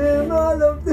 in all of